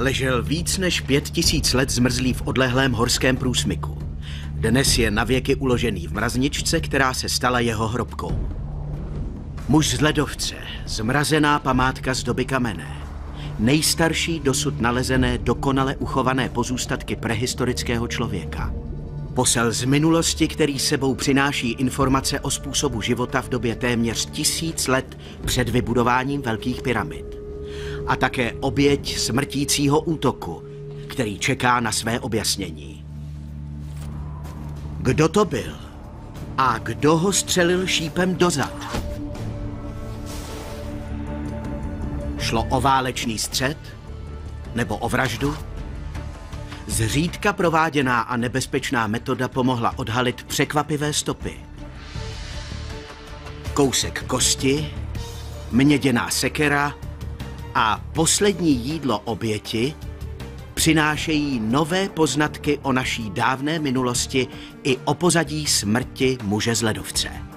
Ležel víc než pět tisíc let zmrzlý v odlehlém horském průsmyku. Dnes je navěky uložený v mrazničce, která se stala jeho hrobkou. Muž z ledovce, zmrazená památka z doby kamenné. Nejstarší dosud nalezené dokonale uchované pozůstatky prehistorického člověka. Posel z minulosti, který sebou přináší informace o způsobu života v době téměř tisíc let před vybudováním velkých pyramid. A také oběť smrtícího útoku, který čeká na své objasnění. Kdo to byl? A kdo ho střelil šípem dozad? Šlo o válečný střed? Nebo o vraždu? Zřídka prováděná a nebezpečná metoda pomohla odhalit překvapivé stopy. Kousek kosti, měděná sekera a poslední jídlo oběti přinášejí nové poznatky o naší dávné minulosti i o pozadí smrti muže z ledovce.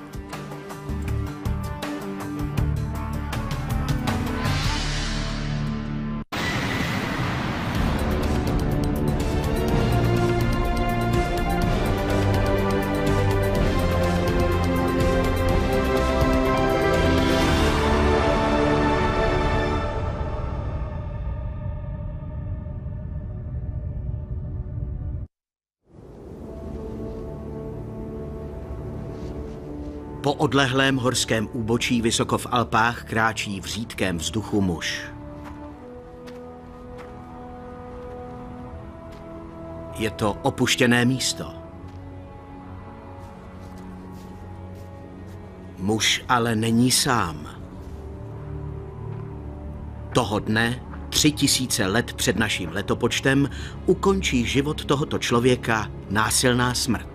Po odlehlém horském úbočí vysoko v Alpách kráčí v řídkém vzduchu muž. Je to opuštěné místo. Muž ale není sám. Toho dne, tři tisíce let před naším letopočtem, ukončí život tohoto člověka násilná smrt.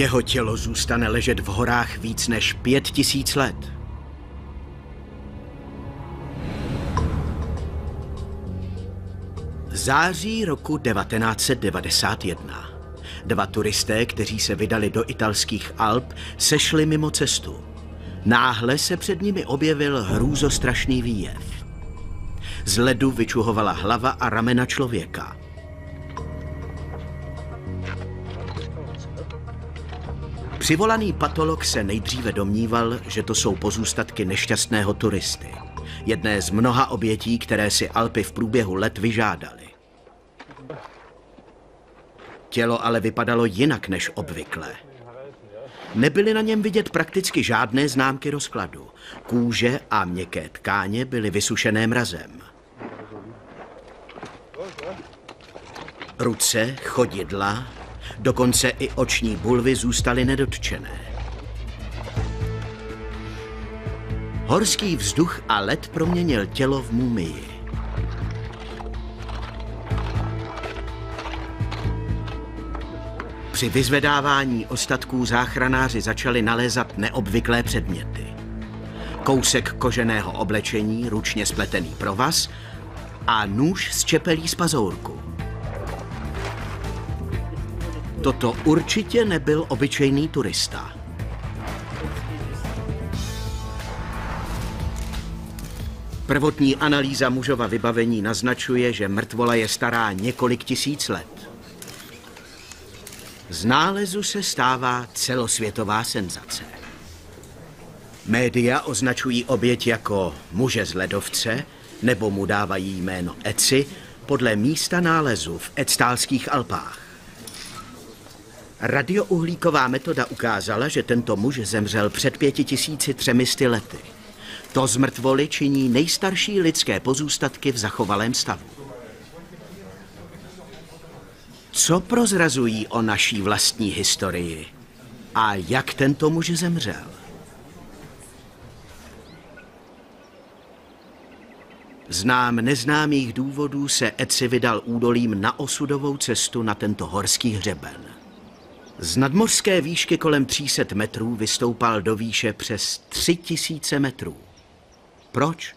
Jeho tělo zůstane ležet v horách víc než pět tisíc let. Září roku 1991. Dva turisté, kteří se vydali do italských Alp, sešli mimo cestu. Náhle se před nimi objevil hrůzostrašný výjev. Z ledu vyčuhovala hlava a ramena člověka. Přivolaný patolog se nejdříve domníval, že to jsou pozůstatky nešťastného turisty. Jedné z mnoha obětí, které si Alpy v průběhu let vyžádali. Tělo ale vypadalo jinak než obvykle. Nebyly na něm vidět prakticky žádné známky rozkladu. Kůže a měkké tkáně byly vysušené mrazem. Ruce, chodidla, Dokonce i oční bulvy zůstaly nedotčené. Horský vzduch a led proměnil tělo v mumii. Při vyzvedávání ostatků záchranáři začali nalézat neobvyklé předměty. Kousek koženého oblečení, ručně spletený provaz a nůž z čepelí z pazourku. Toto určitě nebyl obyčejný turista. Prvotní analýza mužova vybavení naznačuje, že mrtvola je stará několik tisíc let. Z nálezu se stává celosvětová senzace. Média označují oběť jako muže z ledovce nebo mu dávají jméno Eci podle místa nálezu v Ectálských Alpách. Radiouhlíková metoda ukázala, že tento muž zemřel před pěti tisíci třemisty lety. To z mrtvoly činí nejstarší lidské pozůstatky v zachovalém stavu. Co prozrazují o naší vlastní historii? A jak tento muž zemřel? Znám neznámých důvodů se Eci vydal údolím na osudovou cestu na tento horský hřeben. Z nadmořské výšky kolem 300 metrů vystoupal do výše přes 3000 metrů. Proč?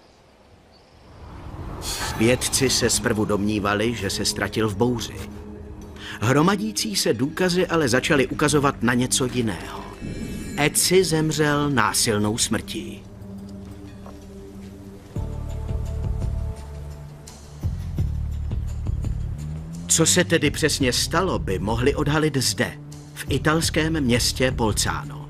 Vědci se zprvu domnívali, že se ztratil v bouři. Hromadící se důkazy ale začaly ukazovat na něco jiného. Eci zemřel násilnou smrtí. Co se tedy přesně stalo, by mohli odhalit zde, v italském městě Bolcano.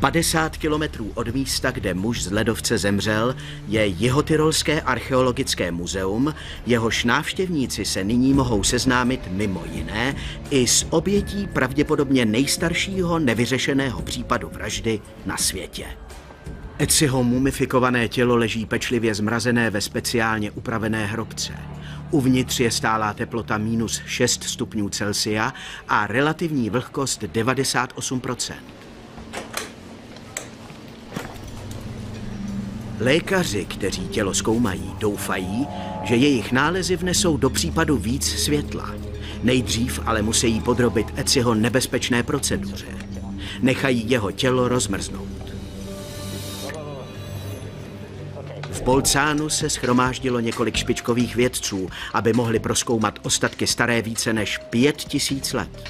50 kilometrů od místa, kde muž z ledovce zemřel, je Jihotyrolské archeologické muzeum, jehož návštěvníci se nyní mohou seznámit mimo jiné i s obětí pravděpodobně nejstaršího nevyřešeného případu vraždy na světě. Eciho mumifikované tělo leží pečlivě zmrazené ve speciálně upravené hrobce. Uvnitř je stálá teplota minus 6 stupňů Celsia a relativní vlhkost 98% Lékaři, kteří tělo zkoumají, doufají, že jejich nálezy vnesou do případu víc světla. Nejdřív ale musí podrobit Eciho nebezpečné proceduře. Nechají jeho tělo rozmrznout. Bolcánu se schromáždilo několik špičkových vědců, aby mohli proskoumat ostatky staré více než pět tisíc let.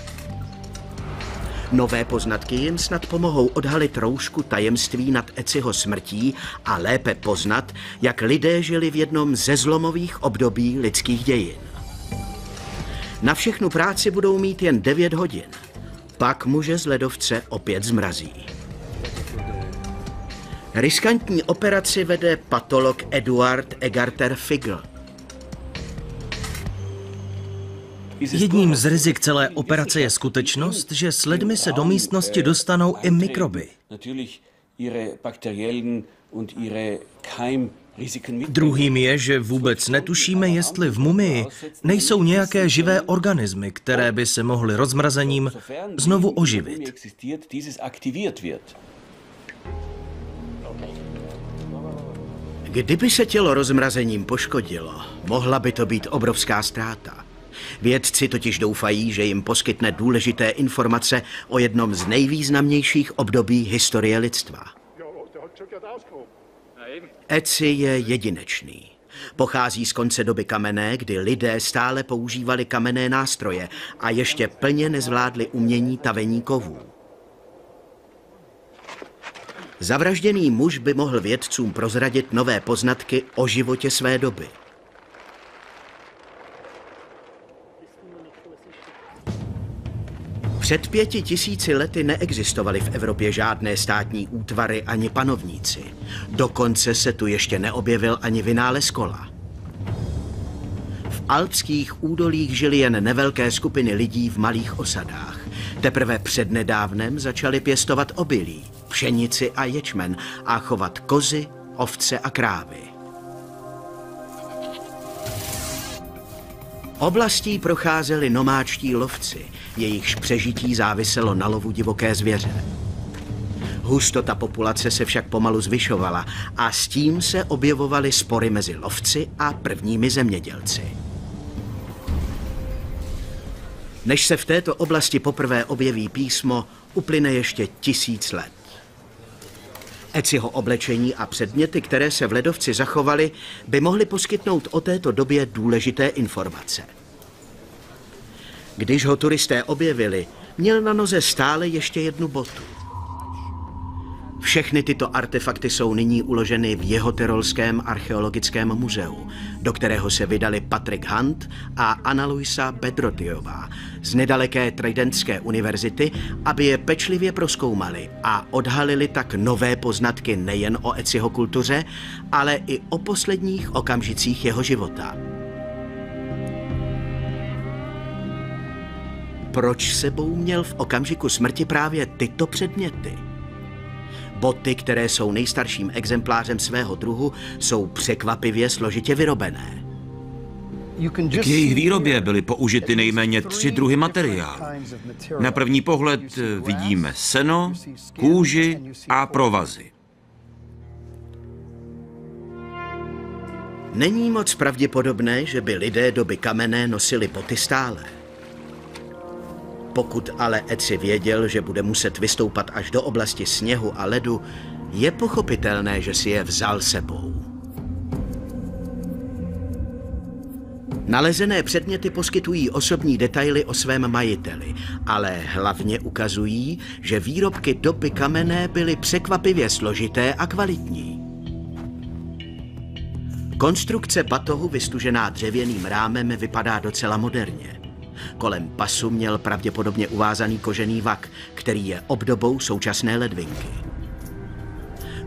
Nové poznatky jim snad pomohou odhalit roušku tajemství nad Eciho smrtí a lépe poznat, jak lidé žili v jednom ze zlomových období lidských dějin. Na všechnu práci budou mít jen 9 hodin. Pak muže z ledovce opět zmrazí. Riskantní operaci vede patolog Eduard Egarter Figl. Jedním z rizik celé operace je skutečnost, že s lidmi se do místnosti dostanou i mikroby. Druhým je, že vůbec netušíme, jestli v mumii nejsou nějaké živé organismy, které by se mohly rozmrazením znovu oživit. Kdyby se tělo rozmrazením poškodilo, mohla by to být obrovská ztráta. Vědci totiž doufají, že jim poskytne důležité informace o jednom z nejvýznamnějších období historie lidstva. Eci je jedinečný. Pochází z konce doby kamenné, kdy lidé stále používali kamenné nástroje a ještě plně nezvládli umění tavení kovů. Zavražděný muž by mohl vědcům prozradit nové poznatky o životě své doby. Před pěti tisíci lety neexistovaly v Evropě žádné státní útvary ani panovníci. Dokonce se tu ještě neobjevil ani vynález kola. V alpských údolích žili jen nevelké skupiny lidí v malých osadách. Teprve přednedávnem začali pěstovat obilí, pšenici a ječmen a chovat kozy, ovce a krávy. Oblastí procházeli nomáčtí lovci, jejichž přežití záviselo na lovu divoké zvěře. Hustota populace se však pomalu zvyšovala a s tím se objevovaly spory mezi lovci a prvními zemědělci. Než se v této oblasti poprvé objeví písmo, uplyne ještě tisíc let. Eciho oblečení a předměty, které se v ledovci zachovaly, by mohly poskytnout o této době důležité informace. Když ho turisté objevili, měl na noze stále ještě jednu botu. Všechny tyto artefakty jsou nyní uloženy v jeho tyrolském archeologickém muzeu, do kterého se vydali Patrick Hunt a Anna Luisa Bedrotiová z nedaleké Tridentské univerzity, aby je pečlivě proskoumali a odhalili tak nové poznatky nejen o Eciho kultuře, ale i o posledních okamžicích jeho života. Proč sebou měl v okamžiku smrti právě tyto předměty? Boty, které jsou nejstarším exemplářem svého druhu, jsou překvapivě složitě vyrobené. K jejich výrobě byly použity nejméně tři druhy materiálu. Na první pohled vidíme seno, kůži a provazy. Není moc pravděpodobné, že by lidé doby kamenné nosili boty stále. Pokud ale Etři věděl, že bude muset vystoupat až do oblasti sněhu a ledu, je pochopitelné, že si je vzal sebou. Nalezené předměty poskytují osobní detaily o svém majiteli, ale hlavně ukazují, že výrobky doby kamenné byly překvapivě složité a kvalitní. Konstrukce patohu vystužená dřevěným rámem vypadá docela moderně. Kolem pasu měl pravděpodobně uvázaný kožený vak, který je obdobou současné ledvinky.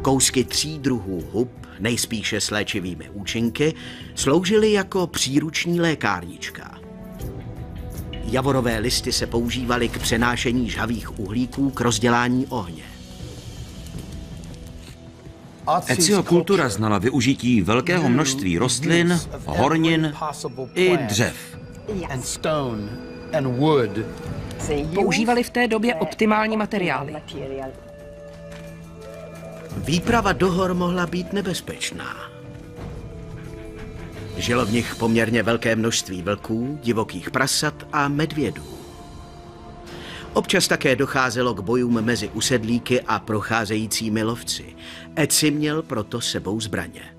Kousky tří druhů hub, nejspíše s léčivými účinky, sloužily jako příruční lékárnička. Javorové listy se používaly k přenášení žhavých uhlíků k rozdělání ohně. Ezio kultura znala využití velkého množství rostlin, hornin i dřev. Používali v té době optimální materiály. Výprava do hor mohla být nebezpečná. Žilo v nich poměrně velké množství vlků, divokých prasat a medvědů. Občas také docházelo k bojům mezi usedlíky a procházejícími lovci. Eci měl proto sebou zbraně.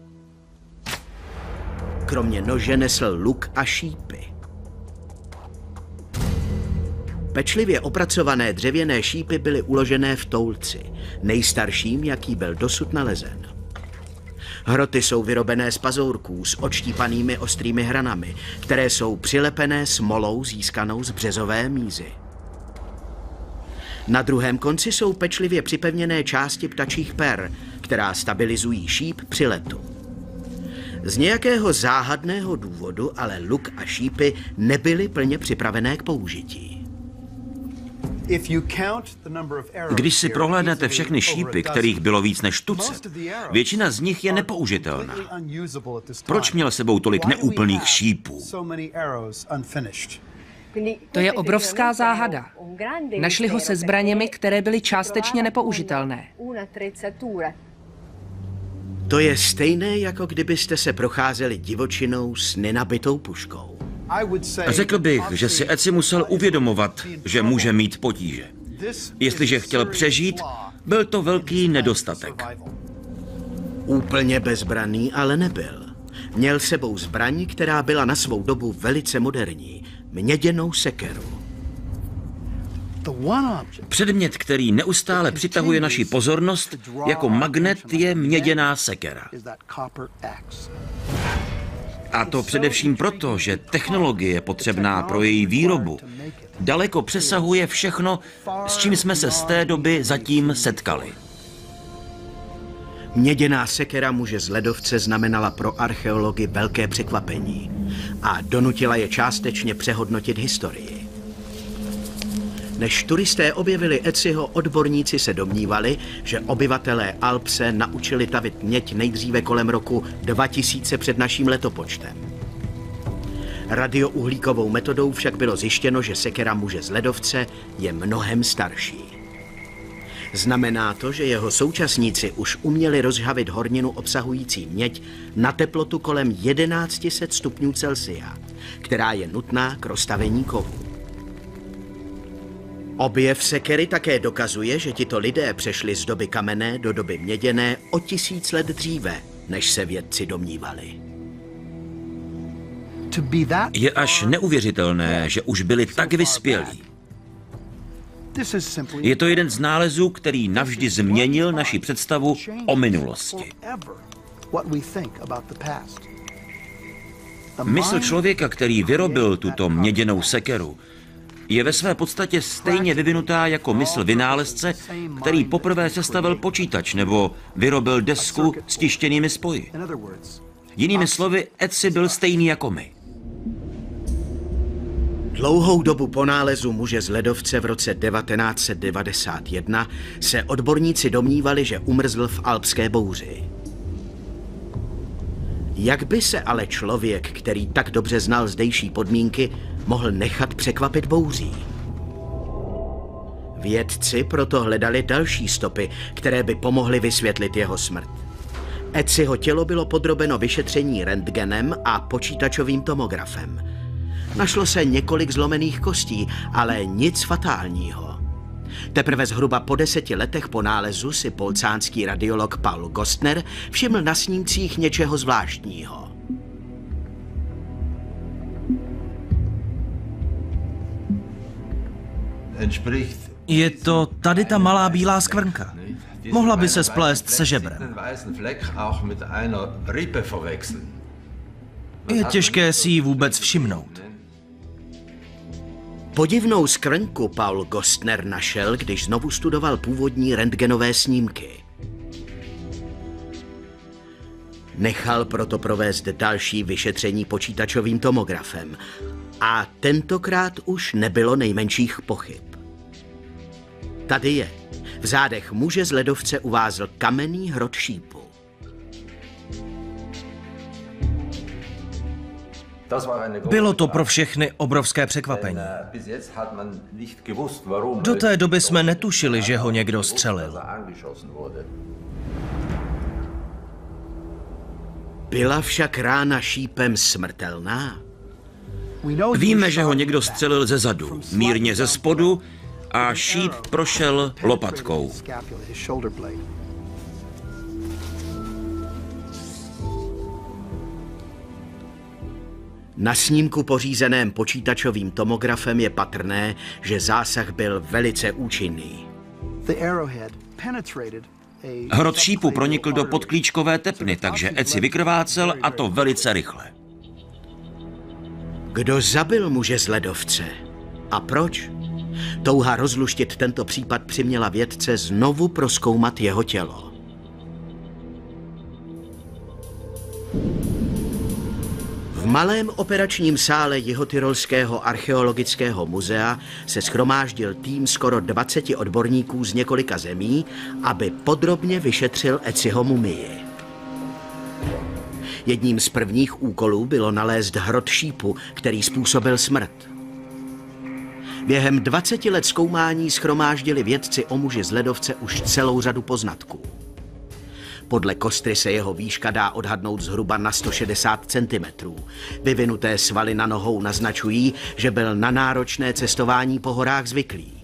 Kromě nože nesl luk a šípy. Pečlivě opracované dřevěné šípy byly uložené v toulci, nejstarším, jaký byl dosud nalezen. Hroty jsou vyrobené z pazourků s odštípanými ostrými hranami, které jsou přilepené smolou získanou z březové mízy. Na druhém konci jsou pečlivě připevněné části ptačích per, která stabilizují šíp při letu. Z nějakého záhadného důvodu ale luk a šípy nebyly plně připravené k použití. Když si prohlédnete všechny šípy, kterých bylo víc než tucet, většina z nich je nepoužitelná. Proč měl sebou tolik neúplných šípů? To je obrovská záhada. Našli ho se zbraněmi, které byly částečně nepoužitelné. To je stejné, jako kdybyste se procházeli divočinou s nenabitou puškou. Řekl bych, že si Eci musel uvědomovat, že může mít potíže. Jestliže chtěl přežít, byl to velký nedostatek. Úplně bezbraný ale nebyl. Měl sebou zbraň, která byla na svou dobu velice moderní. Měděnou sekeru. Předmět, který neustále přitahuje naši pozornost jako magnet, je měděná sekera. A to především proto, že technologie potřebná pro její výrobu daleko přesahuje všechno, s čím jsme se z té doby zatím setkali. Měděná sekera muže z ledovce znamenala pro archeology velké překvapení a donutila je částečně přehodnotit historii. Než turisté objevili Eciho, odborníci se domnívali, že obyvatelé Alp se naučili tavit měď nejdříve kolem roku 2000 před naším letopočtem. Radiouhlíkovou metodou však bylo zjištěno, že sekera muže z ledovce je mnohem starší. Znamená to, že jeho současníci už uměli rozhavit horninu obsahující měď na teplotu kolem 1100 stupňů Celsia, která je nutná k rozstavení kovů. Objev sekery také dokazuje, že tito lidé přešli z doby kamenné do doby měděné o tisíc let dříve, než se vědci domnívali. Je až neuvěřitelné, že už byli tak vyspělí. Je to jeden z nálezů, který navždy změnil naši představu o minulosti. Mysl člověka, který vyrobil tuto měděnou sekeru, je ve své podstatě stejně vyvinutá jako mysl vynálezce, který poprvé sestavil počítač nebo vyrobil desku s tištěnými spoji. Jinými slovy, Etsy byl stejný jako my. Dlouhou dobu po nálezu muže z ledovce v roce 1991 se odborníci domnívali, že umrzl v alpské bouři. Jak by se ale člověk, který tak dobře znal zdejší podmínky, mohl nechat překvapit bouří? Vědci proto hledali další stopy, které by pomohly vysvětlit jeho smrt. Eciho tělo bylo podrobeno vyšetření rentgenem a počítačovým tomografem. Našlo se několik zlomených kostí, ale nic fatálního. Teprve zhruba po deseti letech po nálezu si polcánský radiolog Paul Gostner všiml na snímcích něčeho zvláštního. Je to tady ta malá bílá skvrnka. Mohla by se splést se žebrem. Den weißen Fleck auch mit einer Rippe verwechseln. Je těžké si ji vůbec všimnout. Podivnou skrnku Paul Gostner našel, když znovu studoval původní rentgenové snímky. Nechal proto provést další vyšetření počítačovým tomografem a tentokrát už nebylo nejmenších pochyb. Tady je. V zádech muže z ledovce uvázl kamenný hrot šípu. Bylo to pro všechny obrovské překvapení. Bis jetzt hat man nicht gewusst, warum Do té doby jsme netušili, že ho někdo střelil. Byla však rána šípem smrtelná? Víme, že ho někdo střelil ze zadu, mírně ze spodu a šíp prošel lopatkou. Na snímku pořízeném počítačovým tomografem je patrné, že zásah byl velice účinný. Hrot šípu pronikl do podklíčkové tepny, takže Eci vykrvácel a to velice rychle. Kdo zabil muže z ledovce? A proč? Touha rozluštit tento případ přiměla vědce znovu proskoumat jeho tělo. V malém operačním sále Jihotyrolského archeologického muzea se schromáždil tým skoro 20 odborníků z několika zemí, aby podrobně vyšetřil Eciho mumii. Jedním z prvních úkolů bylo nalézt hrot šípu, který způsobil smrt. Během 20 let zkoumání schromáždili vědci o muži z ledovce už celou řadu poznatků. Podle kostry se jeho výška dá odhadnout zhruba na 160 cm. Vyvinuté svaly na nohou naznačují, že byl na náročné cestování po horách zvyklý.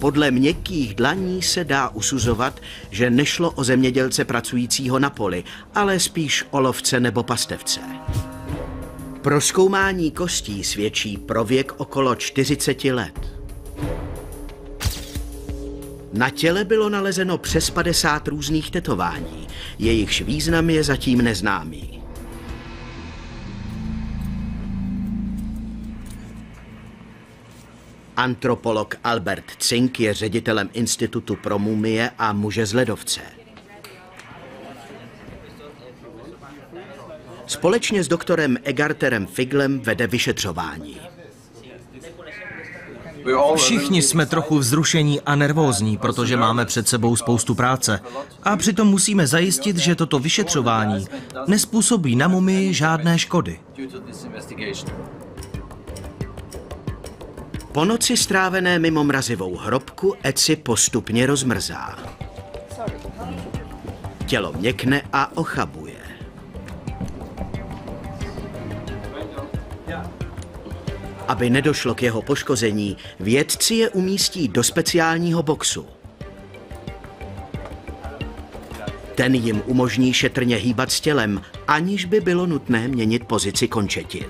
Podle měkkých dlaní se dá usuzovat, že nešlo o zemědělce pracujícího na poli, ale spíš o lovce nebo pastevce. Proskoumání kostí svědčí pro věk okolo 40 let. Na těle bylo nalezeno přes 50 různých tetování, jejichž význam je zatím neznámý. Antropolog Albert Cink je ředitelem Institutu pro mumie a muže z ledovce. Společně s doktorem Egarterem Figlem vede vyšetřování. Všichni jsme trochu vzrušení a nervózní, protože máme před sebou spoustu práce. A přitom musíme zajistit, že toto vyšetřování nespůsobí na mumii žádné škody. Po noci strávené mimo mrazivou hrobku Eci postupně rozmrzá. Tělo měkne a ochabuje. Aby nedošlo k jeho poškození, vědci je umístí do speciálního boxu. Ten jim umožní šetrně hýbat s tělem, aniž by bylo nutné měnit pozici končetin.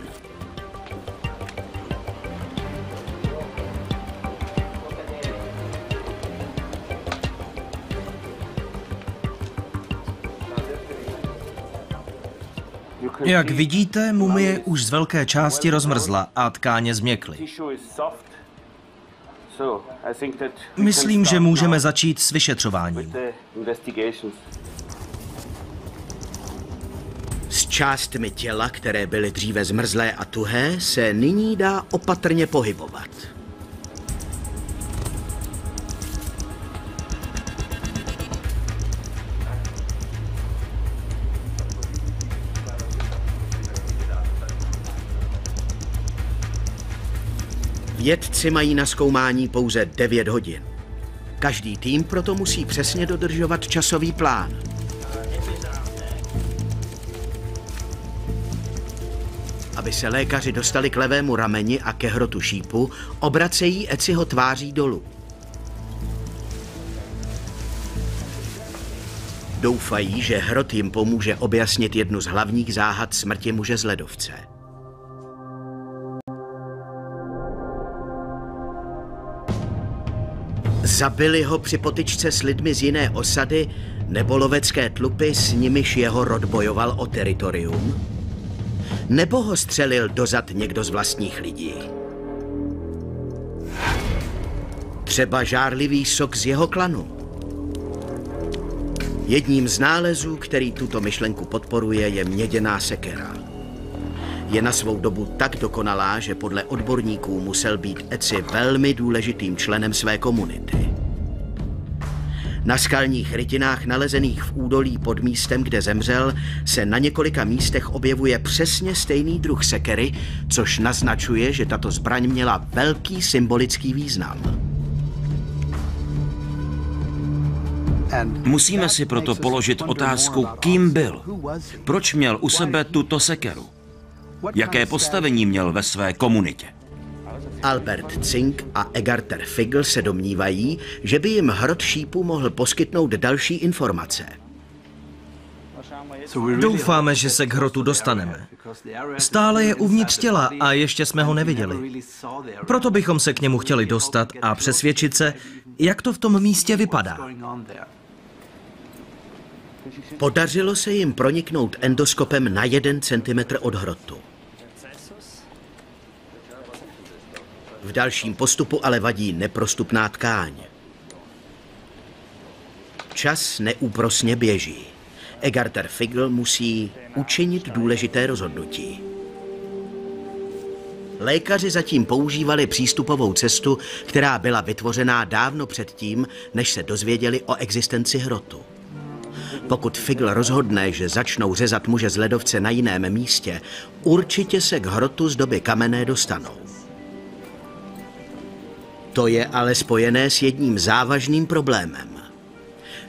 Jak vidíte, mumie už z velké části rozmrzla a tkáně změkly. Myslím, že můžeme začít s vyšetřováním. S částmi těla, které byly dříve zmrzlé a tuhé, se nyní dá opatrně pohybovat. Vědci mají na zkoumání pouze 9 hodin. Každý tým proto musí přesně dodržovat časový plán. Aby se lékaři dostali k levému rameni a ke hrotu šípu, obracejí Eciho tváří dolů. Doufají, že hrot jim pomůže objasnit jednu z hlavních záhad smrti muže z ledovce. Zabili ho při potyčce s lidmi z jiné osady nebo lovecké tlupy, s nimiž jeho rod bojoval o teritorium? Nebo ho střelil dozad někdo z vlastních lidí? Třeba žárlivý sok z jeho klanu. Jedním z nálezů, který tuto myšlenku podporuje, je měděná sekera. Je na svou dobu tak dokonalá, že podle odborníků musel být Eci velmi důležitým členem své komunity. Na skalních rytinách nalezených v údolí pod místem, kde zemřel, se na několika místech objevuje přesně stejný druh sekery, což naznačuje, že tato zbraň měla velký symbolický význam. Musíme si proto položit otázku, kým byl. Proč měl u sebe tuto sekeru? Jaké postavení měl ve své komunitě? Albert Zink a Egarter Figl se domnívají, že by jim hrot šípu mohl poskytnout další informace. Doufáme, že se k hrotu dostaneme. Stále je uvnitř těla a ještě jsme ho neviděli. Proto bychom se k němu chtěli dostat a přesvědčit se, jak to v tom místě vypadá. Podařilo se jim proniknout endoskopem na jeden centimetr od hrotu. V dalším postupu ale vadí neprostupná tkáň. Čas neúprosně běží. Egarter Figl musí učinit důležité rozhodnutí. Lékaři zatím používali přístupovou cestu, která byla vytvořená dávno předtím, než se dozvěděli o existenci hrotu. Pokud Figl rozhodne, že začnou řezat muže z ledovce na jiném místě, určitě se k hrotu z doby kamenné dostanou. To je ale spojené s jedním závažným problémem.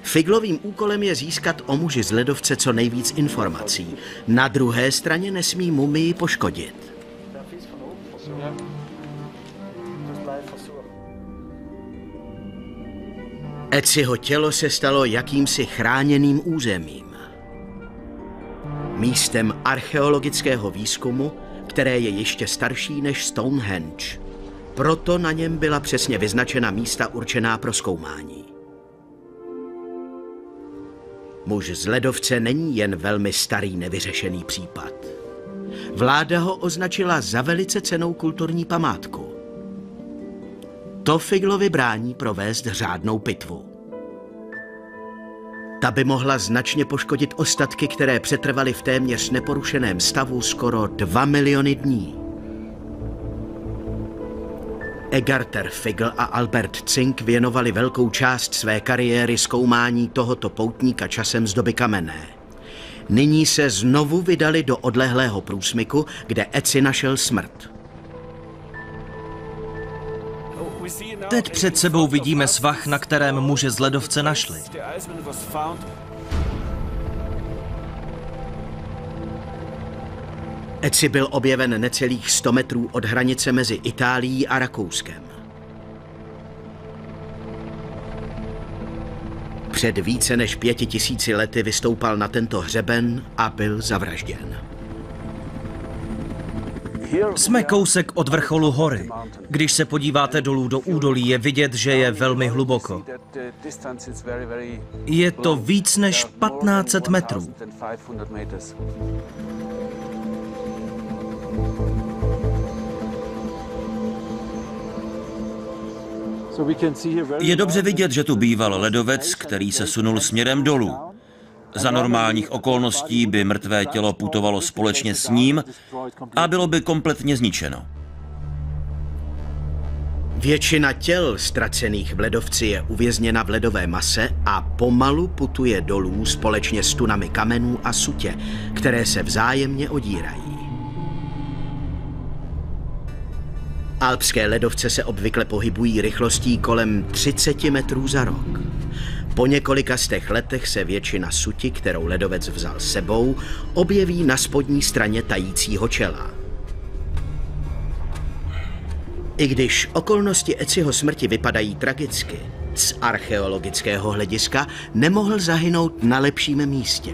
Figlovým úkolem je získat o muži z ledovce co nejvíc informací. Na druhé straně nesmí mumii poškodit. Eciho tělo se stalo jakýmsi chráněným územím. Místem archeologického výzkumu, které je ještě starší než Stonehenge. Proto na něm byla přesně vyznačena místa určená pro zkoumání. Muž z ledovce není jen velmi starý nevyřešený případ. Vláda ho označila za velice cenou kulturní památku. To Figlovi brání provést řádnou pitvu. Ta by mohla značně poškodit ostatky, které přetrvaly v téměř neporušeném stavu skoro dva miliony dní. Egarter Figl a Albert Zink věnovali velkou část své kariéry zkoumání tohoto poutníka časem z doby kamenné. Nyní se znovu vydali do odlehlého průsmyku, kde Eci našel smrt. Teď před sebou vidíme svah, na kterém muže z ledovce našli. Eci byl objeven necelých 100 metrů od hranice mezi Itálií a Rakouskem. Před více než pěti tisíci lety vystoupal na tento hřeben a byl zavražděn. Jsme kousek od vrcholu hory. Když se podíváte dolů do údolí, je vidět, že je velmi hluboko. Je to víc než 1500 metrů. Je dobře vidět, že tu býval ledovec, který se sunul směrem dolů. Za normálních okolností by mrtvé tělo putovalo společně s ním a bylo by kompletně zničeno. Většina těl ztracených v ledovci je uvězněna v ledové mase a pomalu putuje dolů společně s tunami kamenů a sutě, které se vzájemně odírají. Alpské ledovce se obvykle pohybují rychlostí kolem 30 metrů za rok. Po několika z těch letech se většina suti, kterou ledovec vzal sebou, objeví na spodní straně tajícího čela. I když okolnosti Eciho smrti vypadají tragicky, z archeologického hlediska nemohl zahynout na lepším místě.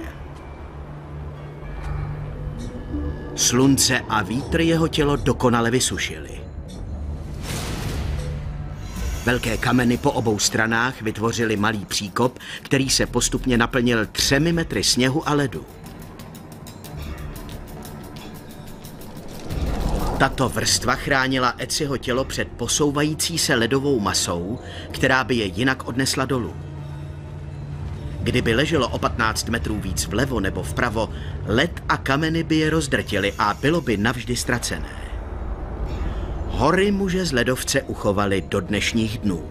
Slunce a vítr jeho tělo dokonale vysušili. Velké kameny po obou stranách vytvořily malý příkop, který se postupně naplnil třemi metry sněhu a ledu. Tato vrstva chránila Eciho tělo před posouvající se ledovou masou, která by je jinak odnesla dolů. Kdyby leželo o 15 metrů víc vlevo nebo vpravo, led a kameny by je rozdrtily a bylo by navždy ztracené. Hory muže z ledovce uchovali do dnešních dnů.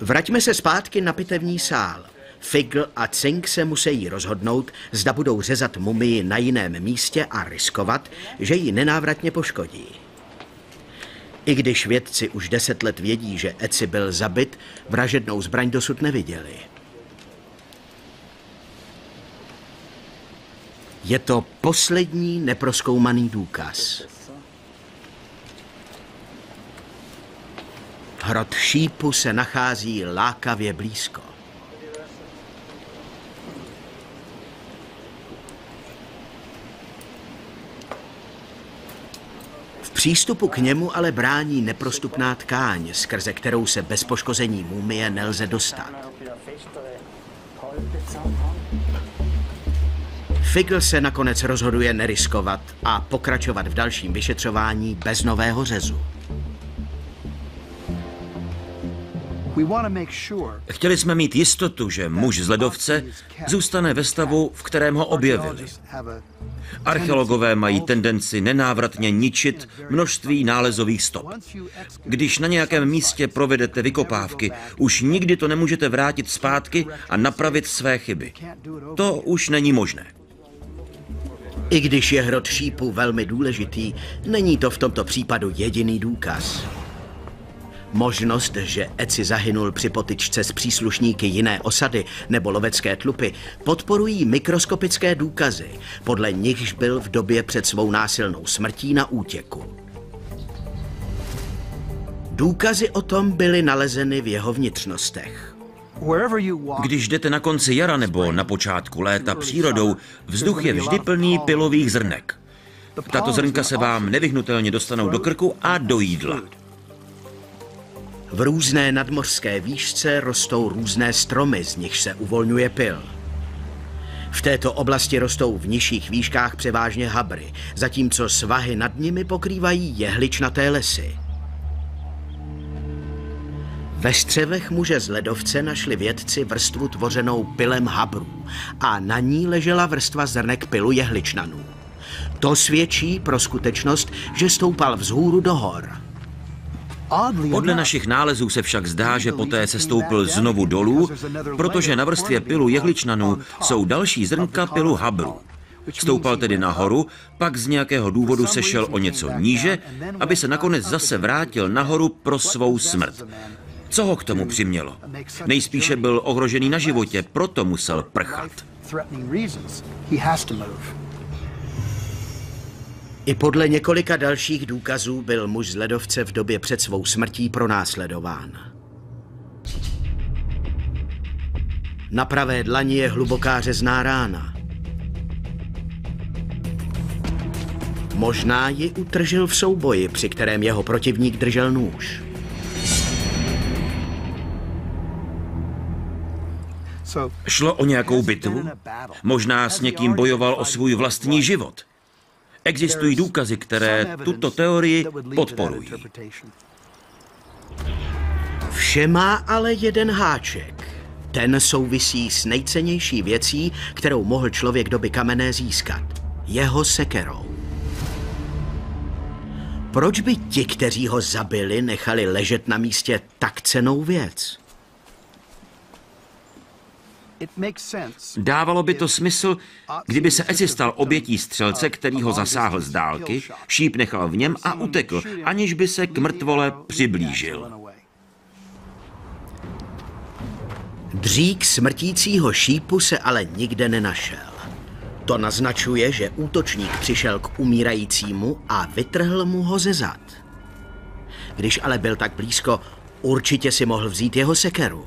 Vraťme se zpátky na pitevní sál. Figl a Cink se musí rozhodnout, zda budou řezat mumii na jiném místě a riskovat, že ji nenávratně poškodí. I když vědci už deset let vědí, že Eci byl zabit, vražednou zbraň dosud neviděli. Je to poslední neproskoumaný důkaz. Hrot šípu se nachází lákavě blízko. V přístupu k němu ale brání neprostupná tkáň, skrze kterou se bez poškození mumie nelze dostat. Figl se nakonec rozhoduje neriskovat a pokračovat v dalším vyšetřování bez nového řezu. Chtěli jsme mít jistotu, že muž z ledovce zůstane ve stavu, v kterém ho objevili. Archeologové mají tendenci nenávratně ničit množství nálezových stop. Když na nějakém místě provedete vykopávky, už nikdy to nemůžete vrátit zpátky a napravit své chyby. To už není možné. I když je hrot šípu velmi důležitý, není to v tomto případu jediný důkaz. Možnost, že Eci zahynul při potyčce s příslušníky jiné osady nebo lovecké tlupy, podporují mikroskopické důkazy, podle nichž byl v době před svou násilnou smrtí na útěku. Důkazy o tom byly nalezeny v jeho vnitřnostech. Když jdete na konci jara nebo na počátku léta přírodou, vzduch je vždy plný pilových zrnek. Tato zrnka se vám nevyhnutelně dostanou do krku a do jídla. V různé nadmořské výšce rostou různé stromy, z nich se uvolňuje pil. V této oblasti rostou v nižších výškách převážně habry, zatímco svahy nad nimi pokrývají jehličnaté lesy. Ve střevech muže z ledovce našli vědci vrstvu tvořenou pilem habrů a na ní ležela vrstva zrnek pilu jehličnanů. To svědčí pro skutečnost, že stoupal vzhůru do hor. Podle našich nálezů se však zdá, že poté se stoupil znovu dolů, protože na vrstvě pilu jehličnanů jsou další zrnka pilu habru. Stoupal tedy nahoru, pak z nějakého důvodu sešel o něco níže, aby se nakonec zase vrátil nahoru pro svou smrt. Co ho k tomu přimělo? Nejspíše byl ohrožený na životě, proto musel prchat. I podle několika dalších důkazů byl muž z ledovce v době před svou smrtí pronásledován. Na pravé dlani je hluboká řezná rána. Možná ji utržil v souboji, při kterém jeho protivník držel nůž. Šlo o nějakou bitvu? Možná s někým bojoval o svůj vlastní život. Existují důkazy, které tuto teorii podporují. Vše má ale jeden háček. Ten souvisí s nejcennější věcí, kterou mohl člověk doby kamenné získat. Jeho sekerou. Proč by ti, kteří ho zabili, nechali ležet na místě tak cenou věc? Dávalo by to smysl, kdyby se Eci stal obětí střelce, který ho zasáhl z dálky, šíp nechal v něm a utekl, aniž by se k mrtvole přiblížil. Dřík smrtícího šípu se ale nikde nenašel. To naznačuje, že útočník přišel k umírajícímu a vytrhl mu ho ze zad. Když ale byl tak blízko, určitě si mohl vzít jeho sekeru.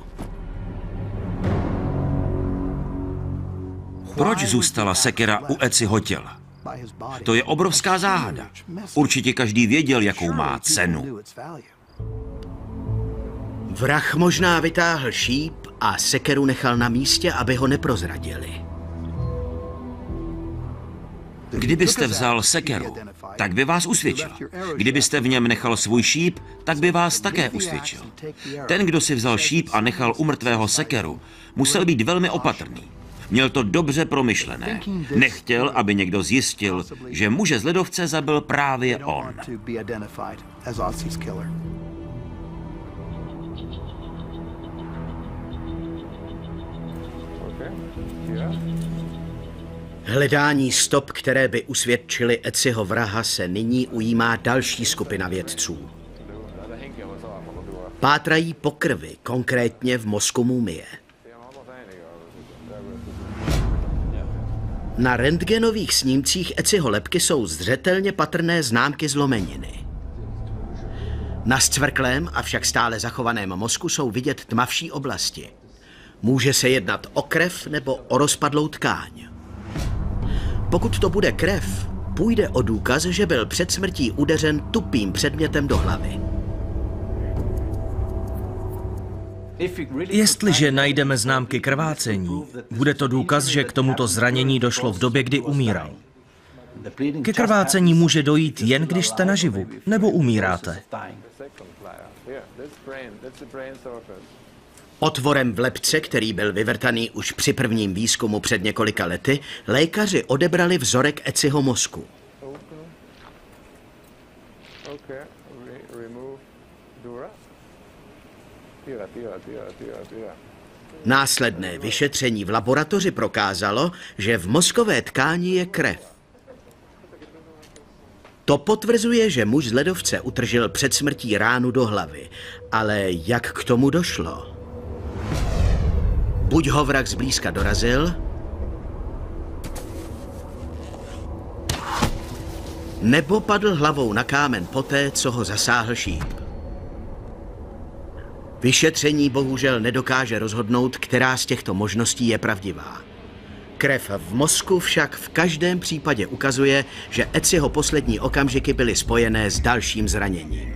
Proč zůstala sekera u Eciho těla? To je obrovská záhada. Určitě každý věděl, jakou má cenu. Vrah možná vytáhl šíp a sekeru nechal na místě, aby ho neprozradili. Kdybyste vzal sekeru, tak by vás usvědčil. Kdybyste v něm nechal svůj šíp, tak by vás také usvědčil. Ten, kdo si vzal šíp a nechal u mrtvého sekeru, musel být velmi opatrný. Měl to dobře promyšlené. Nechtěl, aby někdo zjistil, že muže z ledovce zabil právě on. Hledání stop, které by usvědčily Eciho vraha, se nyní ujímá další skupina vědců. Pátrají po krvi, konkrétně v mozku mumie. Na rentgenových snímcích Eciho lepky jsou zřetelně patrné známky zlomeniny. Na zcvrklém, avšak stále zachovaném mozku jsou vidět tmavší oblasti. Může se jednat o krev nebo o rozpadlou tkáň. Pokud to bude krev, půjde o důkaz, že byl před smrtí udeřen tupým předmětem do hlavy. Jestliže najdeme známky krvácení, bude to důkaz, že k tomuto zranění došlo v době, kdy umíral. Ke krvácení může dojít jen, když jste naživu, nebo umíráte. Otvorem v lepce, který byl vyvrtaný už při prvním výzkumu před několika lety, lékaři odebrali vzorek Eciho mozku. Následné vyšetření v laboratoři prokázalo, že v mozkové tkáni je krev. To potvrzuje, že muž z ledovce utržil před smrtí ránu do hlavy. Ale jak k tomu došlo? Buď ho vrak zblízka dorazil, nebo padl hlavou na kámen poté, co ho zasáhl šíp. Vyšetření bohužel nedokáže rozhodnout, která z těchto možností je pravdivá. Krev v mozku však v každém případě ukazuje, že Eciho poslední okamžiky byly spojené s dalším zraněním.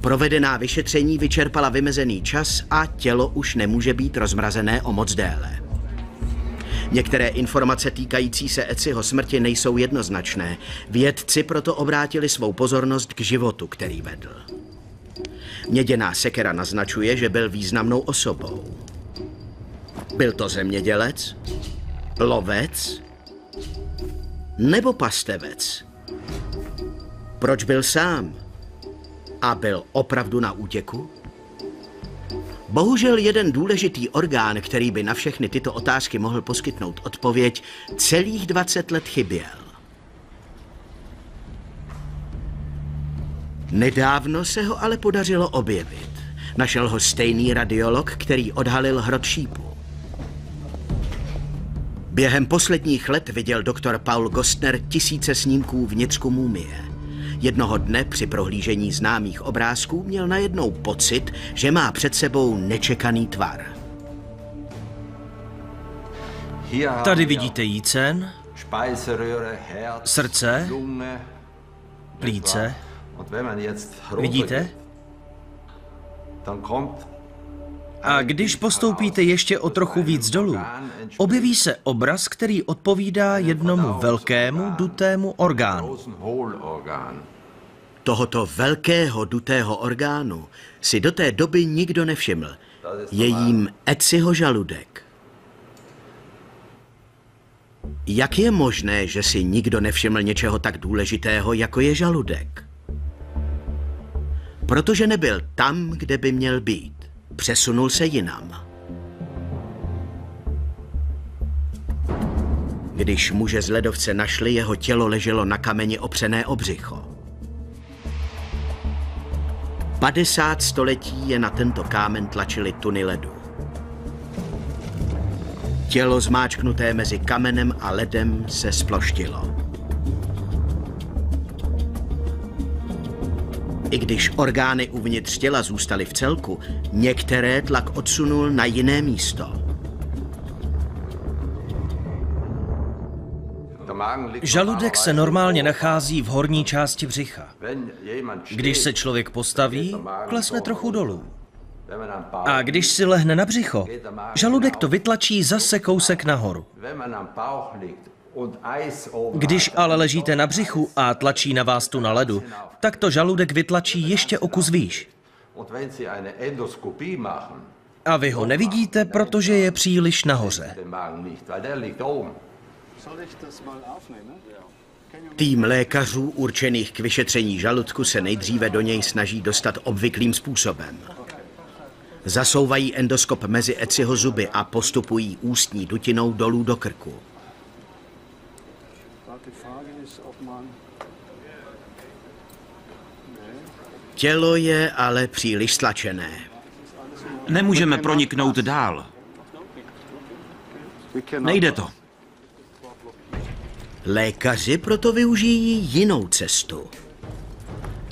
Provedená vyšetření vyčerpala vymezený čas a tělo už nemůže být rozmrazené o moc déle. Některé informace týkající se Eciho smrti nejsou jednoznačné. Vědci proto obrátili svou pozornost k životu, který vedl. Měděná sekera naznačuje, že byl významnou osobou. Byl to zemědělec, lovec nebo pastevec. Proč byl sám? A byl opravdu na útěku? Bohužel jeden důležitý orgán, který by na všechny tyto otázky mohl poskytnout odpověď, celých 20 let chyběl. Nedávno se ho ale podařilo objevit. Našel ho stejný radiolog, který odhalil hrot šípu. Během posledních let viděl doktor Paul Gostner tisíce snímků vnitřku mumie. Jednoho dne při prohlížení známých obrázků měl najednou pocit, že má před sebou nečekaný tvar. Tady vidíte jícen, srdce, plíce. Vidíte? A když postoupíte ještě o trochu víc dolů, objeví se obraz, který odpovídá jednomu velkému dutému orgánu. Tohoto velkého dutého orgánu si do té doby nikdo nevšiml. Je jím Eciho žaludek. Jak je možné, že si nikdo nevšiml něčeho tak důležitého, jako je žaludek? Protože nebyl tam, kde by měl být. Přesunul se jinam. Když muže z ledovce našli, jeho tělo leželo na kameni opřené o břicho. 50 století je na tento kámen tlačili tuny ledu. Tělo zmáčknuté mezi kamenem a ledem se sploštilo. I když orgány uvnitř těla zůstaly v celku, některé tlak odsunul na jiné místo. Žaludek se normálně nachází v horní části břicha. Když se člověk postaví, klesne trochu dolů. A když si lehne na břicho, žaludek to vytlačí zase kousek nahoru. Když ale ležíte na břichu a tlačí na vás tu na ledu, tak to žaludek vytlačí ještě o kus výš. A vy ho nevidíte, protože je příliš nahoře. Tým lékařů určených k vyšetření žaludku se nejdříve do něj snaží dostat obvyklým způsobem. Zasouvají endoskop mezi Eciho zuby a postupují ústní dutinou dolů do krku. Tělo je ale příliš stlačené. Nemůžeme proniknout dál. Nejde to. Lékaři proto využijí jinou cestu.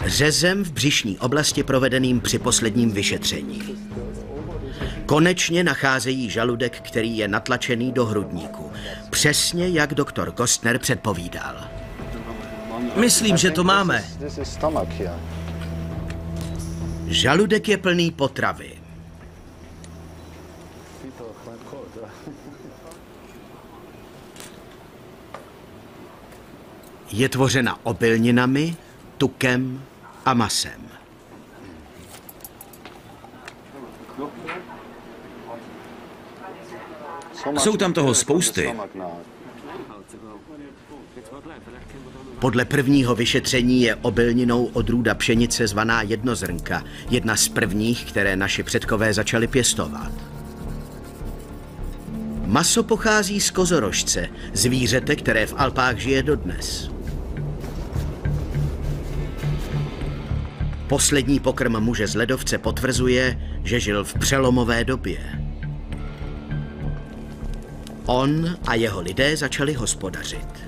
Řezem v břišní oblasti provedeným při posledním vyšetření. Konečně nacházejí žaludek, který je natlačený do hrudníku. Přesně jak doktor Kostner předpovídal. Myslím, že to máme. Žaludek je plný potravy. Je tvořena obilninami, tukem a masem. Jsou tam toho spousty. Podle prvního vyšetření je obilninou odrůda pšenice zvaná jednozrnka, jedna z prvních, které naši předkové začali pěstovat. Maso pochází z kozorožce, zvířete, které v Alpách žije dodnes. Poslední pokrm muže z ledovce potvrzuje, že žil v přelomové době. On a jeho lidé začali hospodařit.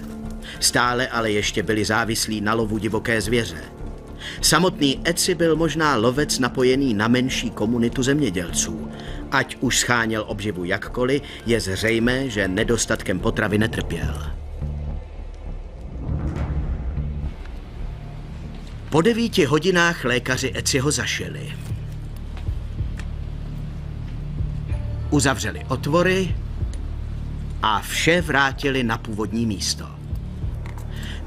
Stále ale ještě byli závislí na lovu divoké zvěře. Samotný Eci byl možná lovec napojený na menší komunitu zemědělců. Ať už scháněl obživu jakkoliv, je zřejmé, že nedostatkem potravy netrpěl. Po devíti hodinách lékaři Eciho zašili. Uzavřeli otvory a vše vrátili na původní místo.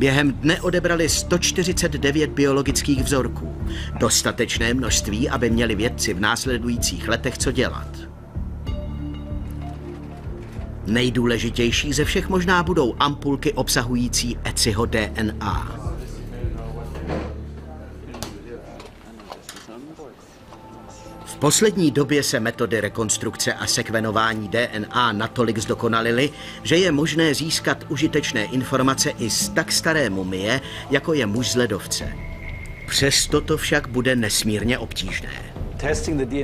Během dne odebrali 149 biologických vzorků. Dostatečné množství, aby měli vědci v následujících letech co dělat. Nejdůležitější ze všech možná budou ampulky obsahující Eciho DNA. Poslední době se metody rekonstrukce a sekvenování DNA natolik zdokonalily, že je možné získat užitečné informace i z tak staré mumie, jako je muž z ledovce. Přesto to však bude nesmírně obtížné.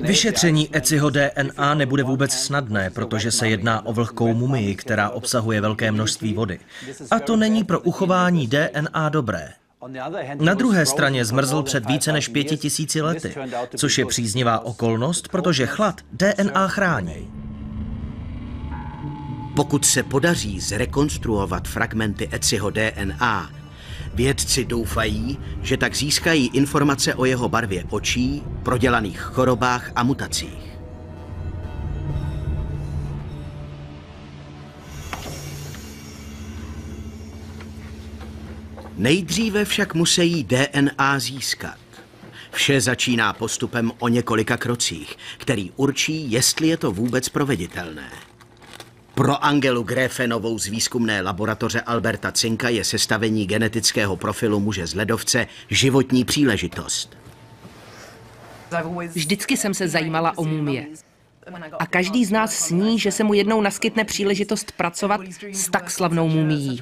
Vyšetření Eciho DNA nebude vůbec snadné, protože se jedná o vlhkou mumii, která obsahuje velké množství vody. A to není pro uchování DNA dobré. Na druhé straně zmrzl před více než pěti tisíci lety, což je příznivá okolnost, protože chlad DNA chrání. Pokud se podaří zrekonstruovat fragmenty Eciho DNA, vědci doufají, že tak získají informace o jeho barvě očí, prodělaných chorobách a mutacích. Nejdříve však musí DNA získat. Vše začíná postupem o několika krocích, který určí, jestli je to vůbec proveditelné. Pro Angelu Gréfenovou z výzkumné laboratoře Alberta Cinka je sestavení genetického profilu muže z ledovce životní příležitost. Vždycky jsem se zajímala o mumie. A každý z nás sní, že se mu jednou naskytne příležitost pracovat s tak slavnou mumií.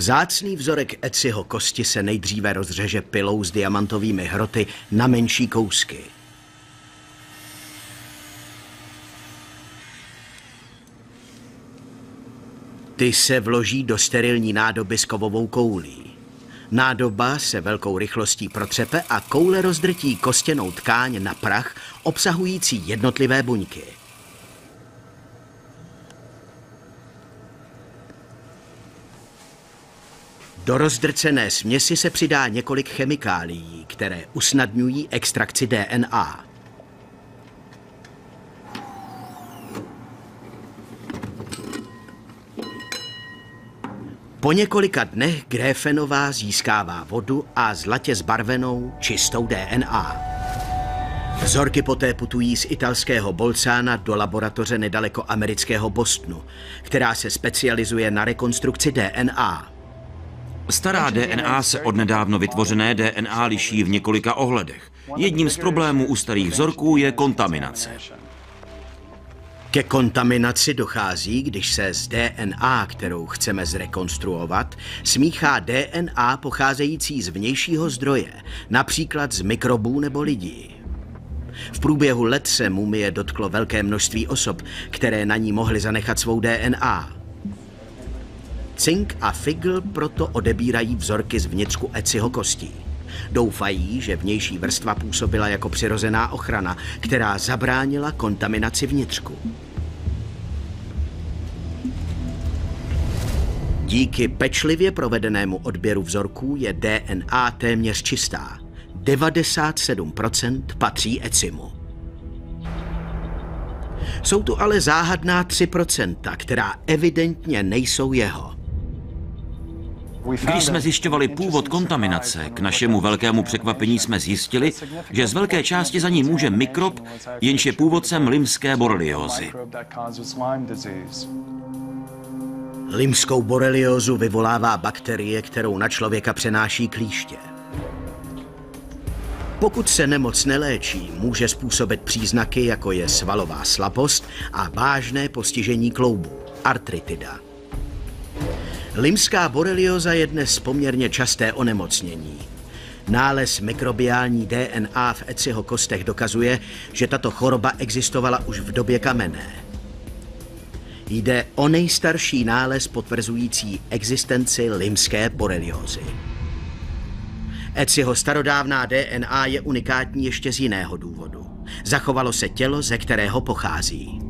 Vzácný vzorek Eciho kosti se nejdříve rozřeže pilou s diamantovými hroty na menší kousky. Ty se vloží do sterilní nádoby s kovovou koulí. Nádoba se velkou rychlostí protřepe a koule rozdrtí kostěnou tkáň na prach obsahující jednotlivé buňky. Do rozdrcené směsi se přidá několik chemikálií, které usnadňují extrakci DNA. Po několika dnech Gréfenová získává vodu a zlatě zbarvenou čistou DNA. Vzorky poté putují z italského Bolcána do laboratoře nedaleko amerického Bostonu, která se specializuje na rekonstrukci DNA. Stará DNA se od nedávno vytvořené DNA liší v několika ohledech. Jedním z problémů u starých vzorků je kontaminace. Ke kontaminaci dochází, když se z DNA, kterou chceme zrekonstruovat, smíchá DNA pocházející z vnějšího zdroje, například z mikrobů nebo lidí. V průběhu let se mumie dotklo velké množství osob, které na ní mohly zanechat svou DNA. Cink a Figl proto odebírají vzorky z vnitřku Eciho kostí. Doufají, že vnější vrstva působila jako přirozená ochrana, která zabránila kontaminaci vnitřku. Díky pečlivě provedenému odběru vzorků je DNA téměř čistá. 97% patří Ecimu. Jsou tu ale záhadná 3%, která evidentně nejsou jeho. Když jsme zjišťovali původ kontaminace, k našemu velkému překvapení jsme zjistili, že z velké části za ní může mikrob, jenž je původcem limské boreliózy. Limskou boreliózu vyvolává bakterie, kterou na člověka přenáší klíště. Pokud se nemoc neléčí, může způsobit příznaky, jako je svalová slabost a vážné postižení kloubů, artritida. Limská borelioza je dnes poměrně časté onemocnění. Nález mikrobiální DNA v Eciho kostech dokazuje, že tato choroba existovala už v době kamenné. Jde o nejstarší nález potvrzující existenci limské boreliozy. Eciho starodávná DNA je unikátní ještě z jiného důvodu. Zachovalo se tělo, ze kterého pochází.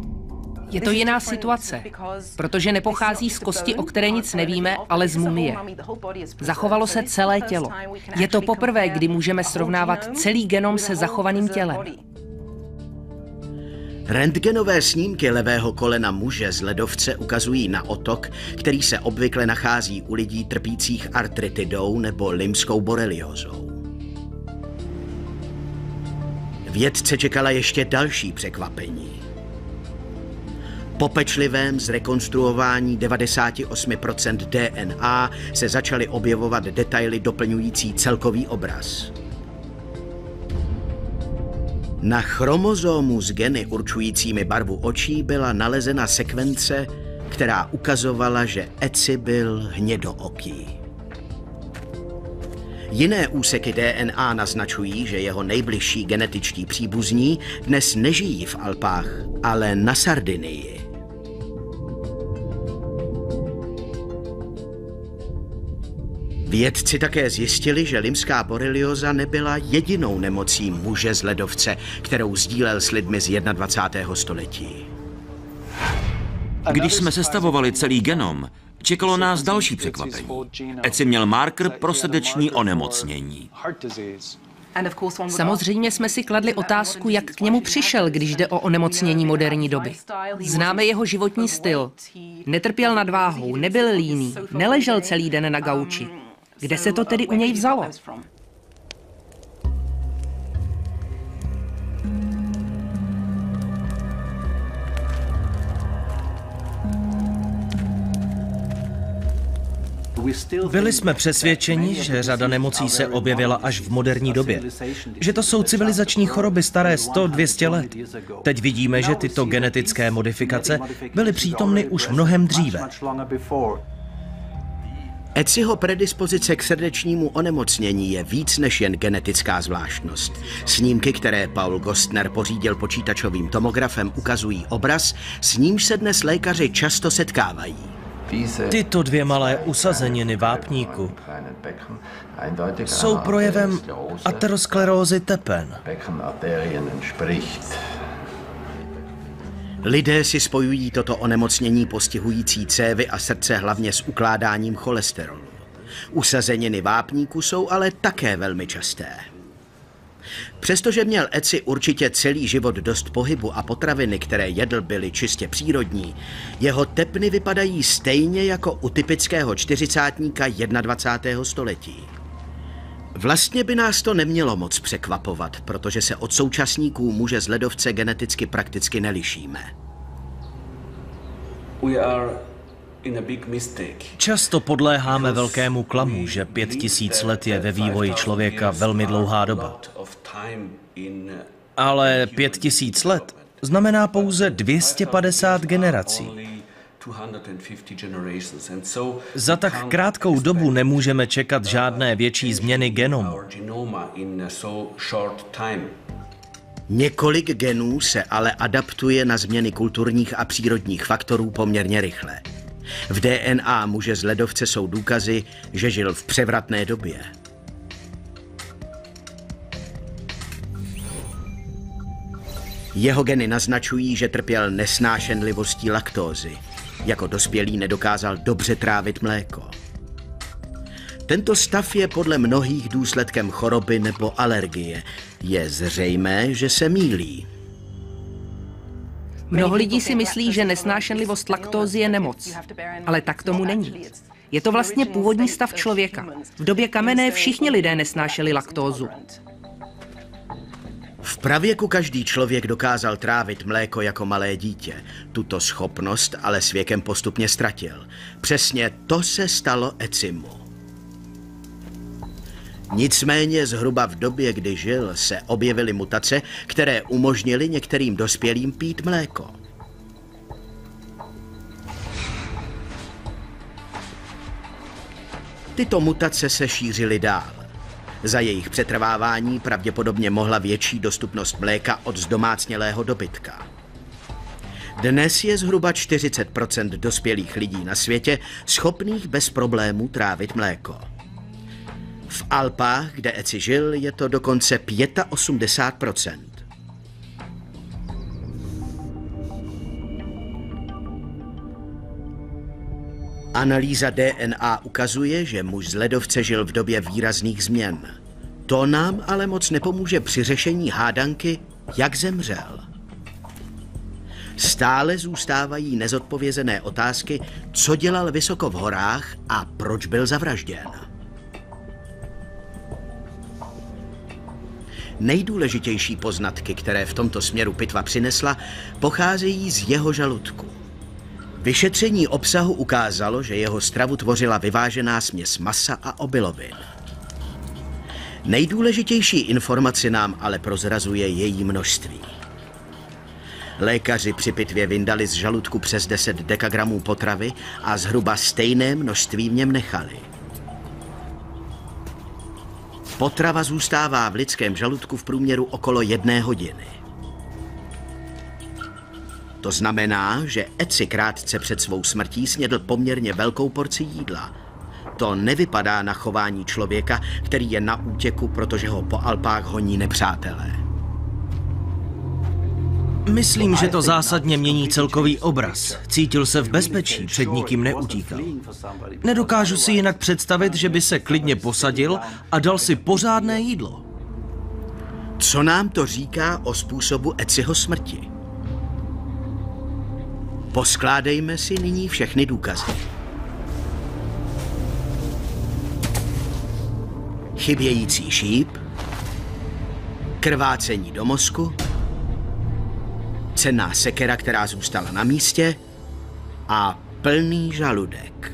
Je to jiná situace, protože nepochází z kosti, o které nic nevíme, ale z mumie. Zachovalo se celé tělo. Je to poprvé, kdy můžeme srovnávat celý genom se zachovaným tělem. Rentgenové snímky levého kolena muže z ledovce ukazují na otok, který se obvykle nachází u lidí trpících artritidou nebo limskou boreliózou. Vědce čekala ještě další překvapení. Po pečlivém zrekonstruování 98% DNA se začaly objevovat detaily doplňující celkový obraz. Na chromozomu s geny určujícími barvu očí byla nalezena sekvence, která ukazovala, že Eci byl hnědooký. Jiné úseky DNA naznačují, že jeho nejbližší genetičtí příbuzní dnes nežijí v Alpách, ale na Sardinii. Vědci také zjistili, že limská borelioza nebyla jedinou nemocí muže z ledovce, kterou sdílel s lidmi z 21. století. Když jsme sestavovali celý genom, čekalo nás další překvapení. Eci měl marker pro srdeční onemocnění. Samozřejmě jsme si kladli otázku, jak k němu přišel, když jde o onemocnění moderní doby. Známe jeho životní styl. Netrpěl nadváhou, nebyl líný, neležel celý den na gauči. Kde se to tedy u něj vzalo? Byli jsme přesvědčeni, že řada nemocí se objevila až v moderní době. Že to jsou civilizační choroby staré 100-200 let. Teď vidíme, že tyto genetické modifikace byly přítomny už mnohem dříve. Eciho predispozice k srdečnímu onemocnění je víc než jen genetická zvláštnost. Snímky, které Paul Gostner pořídil počítačovým tomografem, ukazují obraz, s nímž se dnes lékaři často setkávají. Tyto dvě malé usazeniny vápníku jsou projevem aterosklerózy tepen. Lidé si spojují toto onemocnění postihující cévy a srdce hlavně s ukládáním cholesterolu. Usazeniny vápníku jsou ale také velmi časté. Přestože měl Eci určitě celý život dost pohybu a potraviny, které jedl, byly čistě přírodní, jeho tepny vypadají stejně jako u typického čtyřicátníka 21. století. Vlastně by nás to nemělo moc překvapovat, protože se od současníků muže z ledovce geneticky prakticky nelišíme. Často podléháme velkému klamu, že pět tisíc let je ve vývoji člověka velmi dlouhá doba. Ale pět tisíc let znamená pouze 250 generací. Za tak krátkou dobu nemůžeme čekat žádné větší změny genomu. Několik genů se ale adaptuje na změny kulturních a přírodních faktorů poměrně rychle. V DNA muže z ledovce jsou důkazy, že žil v převratné době. Jeho geny naznačují, že trpěl nesnášenlivostí laktózy. Jako dospělý nedokázal dobře trávit mléko. Tento stav je podle mnohých důsledkem choroby nebo alergie. Je zřejmé, že se mílí. Mnoho lidí si myslí, že nesnášenlivost laktózy je nemoc, ale tak tomu není. Je to vlastně původní stav člověka. V době kamenné všichni lidé nesnášeli laktózu. V pravěku každý člověk dokázal trávit mléko jako malé dítě. Tuto schopnost ale s věkem postupně ztratil. Přesně to se stalo Ecimu. Nicméně zhruba v době, kdy žil, se objevily mutace, které umožnily některým dospělým pít mléko. Tyto mutace se šířily dál. Za jejich přetrvávání pravděpodobně mohla větší dostupnost mléka od zdomácnělého dobytka. Dnes je zhruba 40% dospělých lidí na světě schopných bez problémů trávit mléko. V Alpách, kde Eci žil, je to dokonce 85 Analýza DNA ukazuje, že muž z ledovce žil v době výrazných změn. To nám ale moc nepomůže při řešení hádanky, jak zemřel. Stále zůstávají nezodpovězené otázky, co dělal vysoko v horách a proč byl zavražděn. Nejdůležitější poznatky, které v tomto směru pitva přinesla, pocházejí z jeho žaludku. Vyšetření obsahu ukázalo, že jeho stravu tvořila vyvážená směs masa a obilovin. Nejdůležitější informaci nám ale prozrazuje její množství. Lékaři při pitvě vyndali z žaludku přes 10 dekagramů potravy a zhruba stejné množství v něm nechali. Potrava zůstává v lidském žaludku v průměru okolo jedné hodiny. To znamená, že Eci krátce před svou smrtí snědl poměrně velkou porci jídla. To nevypadá na chování člověka, který je na útěku, protože ho po Alpách honí nepřátelé. Myslím, že to zásadně mění celkový obraz. Cítil se v bezpečí, před nikým neutíkal. Nedokážu si jinak představit, že by se klidně posadil a dal si pořádné jídlo. Co nám to říká o způsobu Eciho smrti? Poskládejme si nyní všechny důkazy. Chybějící šíp, krvácení do mozku, cenná sekera, která zůstala na místě a plný žaludek.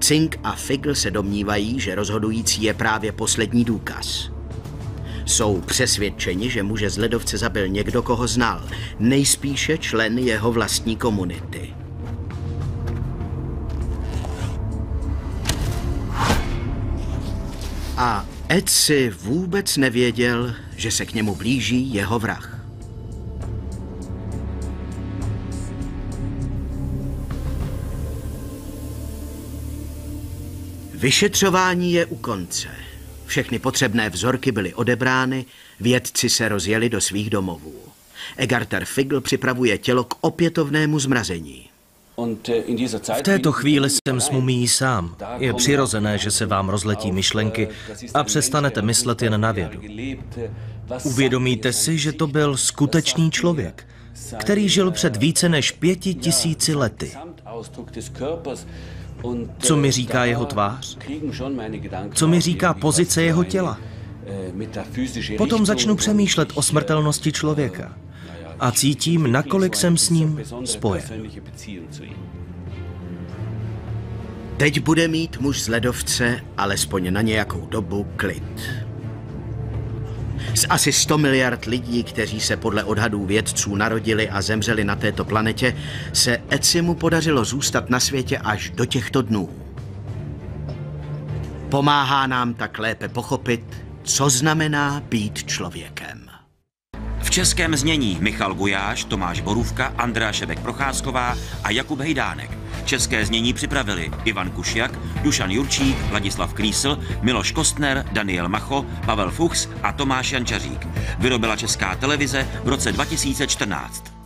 Cink a Figl se domnívají, že rozhodující je právě poslední důkaz. Jsou přesvědčeni, že muže z ledovce zabil někdo, koho znal, nejspíše člen jeho vlastní komunity. A Ed si vůbec nevěděl, že se k němu blíží jeho vrah. Vyšetřování je u konce. Všechny potřebné vzorky byly odebrány, vědci se rozjeli do svých domovů. Egarter Figl připravuje tělo k opětovnému zmrazení. V této chvíli jsem s mumií sám. Je přirozené, že se vám rozletí myšlenky a přestanete myslet jen na vědu. Uvědomíte si, že to byl skutečný člověk, který žil před více než pěti tisíci lety. Co mi říká jeho tvář? Co mi říká pozice jeho těla? Potom začnu přemýšlet o smrtelnosti člověka a cítím, nakolik jsem s ním spojen. Teď bude mít muž z ledovce alespoň na nějakou dobu klid. Z asi 100 miliard lidí, kteří se podle odhadů vědců narodili a zemřeli na této planetě, se Ecimu podařilo zůstat na světě až do těchto dnů. Pomáhá nám tak lépe pochopit, co znamená být člověkem. V českém znění Michal Gujáš, Tomáš Borůvka, Andrea Šebek Procházková a Jakub Hejdánek. České znění připravili Ivan Kušiak, Dušan Jurčík, Ladislav Klísl, Miloš Kostner, Daniel Macho, Pavel Fuchs a Tomáš Jančařík. Vyrobila Česká televize v roce 2014.